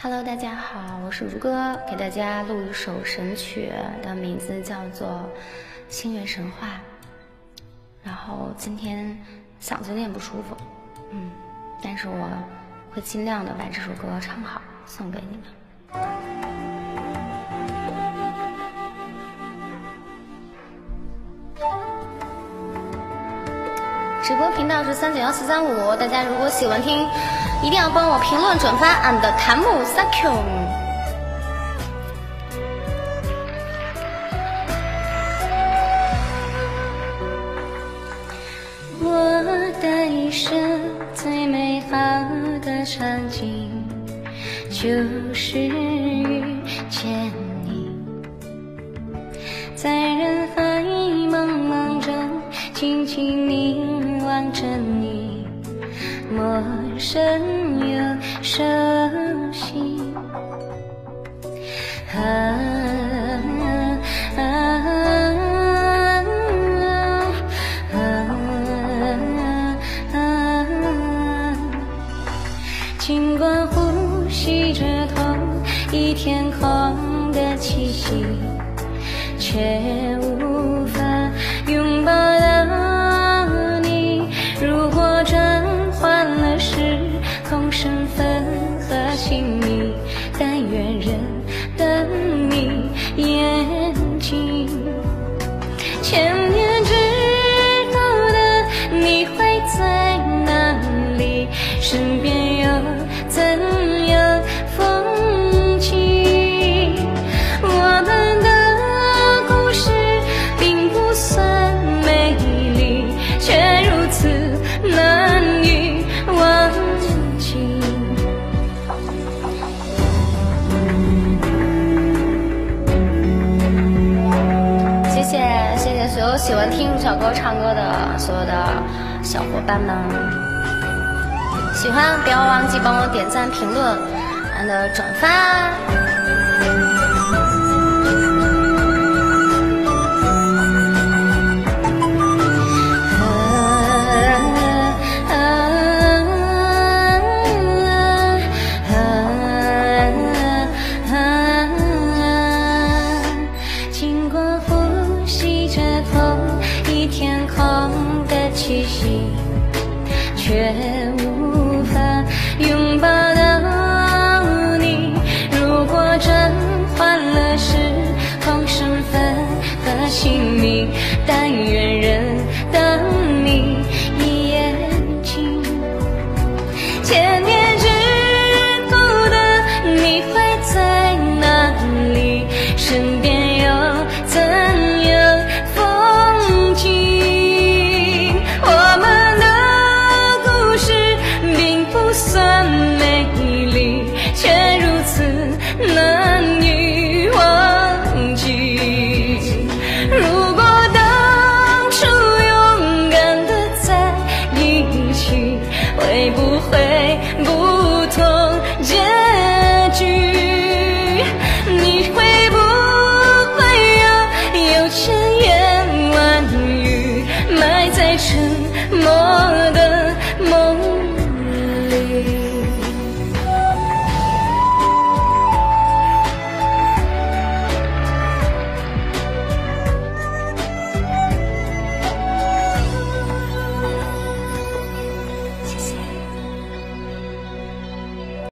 Hello，大家好，我是如歌，给大家录一首神曲，的名字叫做《星月神话》。然后今天嗓子有点不舒服，嗯，但是我会尽量的把这首歌唱好，送给你们。直播频道是三九幺四三五，大家如果喜欢听。一定要帮我评论转发，and 弹幕 thank you。我的一生最美好的场景，就是遇见陌生又熟悉，啊啊啊！尽管呼吸着同一天空的气息，却无钱所有喜欢听小哥唱歌的所有的小伙伴们，喜欢不要忘记帮我点赞、评论、and 转发。同一天空的气息却无